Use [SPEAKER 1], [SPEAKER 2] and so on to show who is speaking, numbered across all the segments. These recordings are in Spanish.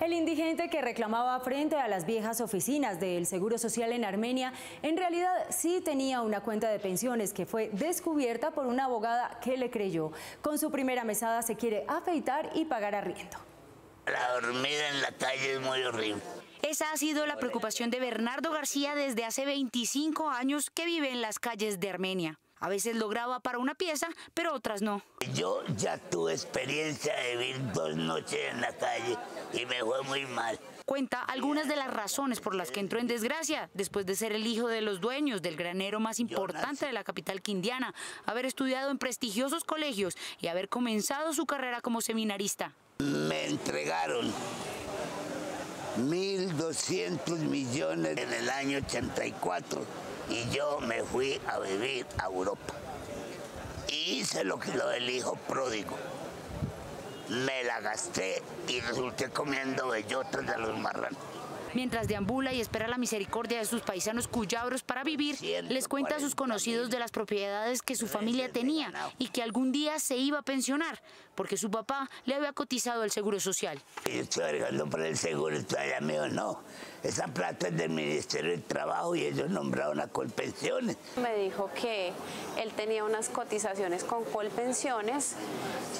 [SPEAKER 1] El indigente que reclamaba frente a las viejas oficinas del Seguro Social en Armenia, en realidad sí tenía una cuenta de pensiones que fue descubierta por una abogada que le creyó. Con su primera mesada se quiere afeitar y pagar arriendo.
[SPEAKER 2] La dormida en la calle es muy horrible.
[SPEAKER 3] Esa ha sido la preocupación de Bernardo García desde hace 25 años que vive en las calles de Armenia. A veces lograba para una pieza, pero otras no.
[SPEAKER 2] Yo ya tuve experiencia de vivir dos noches en la calle y me fue muy mal.
[SPEAKER 3] Cuenta algunas de las razones por las que entró en desgracia después de ser el hijo de los dueños del granero más importante de la capital quindiana, haber estudiado en prestigiosos colegios y haber comenzado su carrera como seminarista.
[SPEAKER 2] Me entregaron 1.200 millones en el año 84 y yo me fui a vivir a Europa. Y hice lo que lo del hijo pródigo. Me la gasté y resulté comiendo bellotas de los marranos.
[SPEAKER 3] Mientras deambula y espera la misericordia de sus paisanos cuyabros para vivir, les cuenta a sus conocidos de las propiedades que su familia tenía y que algún día se iba a pensionar, porque su papá le había cotizado el seguro social.
[SPEAKER 2] Yo estoy agregando por el seguro, todavía me no, esa plata es del Ministerio del Trabajo y ellos nombraron a Colpensiones.
[SPEAKER 4] Me dijo que él tenía unas cotizaciones con Colpensiones,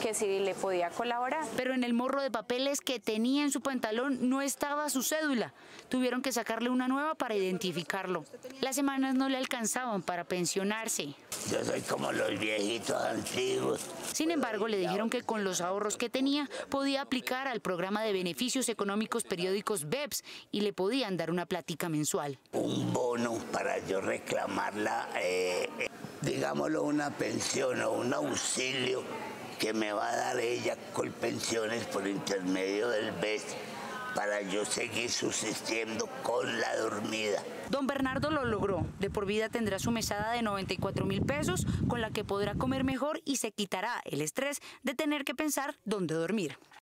[SPEAKER 4] que si le podía colaborar.
[SPEAKER 3] Pero en el morro de papeles que tenía en su pantalón no estaba su cédula. Tuvieron que sacarle una nueva para identificarlo. Las semanas no le alcanzaban para pensionarse.
[SPEAKER 2] Yo soy como los viejitos antiguos.
[SPEAKER 3] Sin embargo, le dijeron que con los ahorros que tenía podía aplicar al programa de beneficios económicos periódicos BEPS y le podían dar una plática mensual.
[SPEAKER 2] Un bono para yo reclamarla, eh, digámoslo, una pensión o un auxilio que me va a dar ella con pensiones por intermedio del BES para yo seguir subsistiendo con la dormida.
[SPEAKER 3] Don Bernardo lo logró. De por vida tendrá su mesada de 94 mil pesos con la que podrá comer mejor y se quitará el estrés de tener que pensar dónde dormir.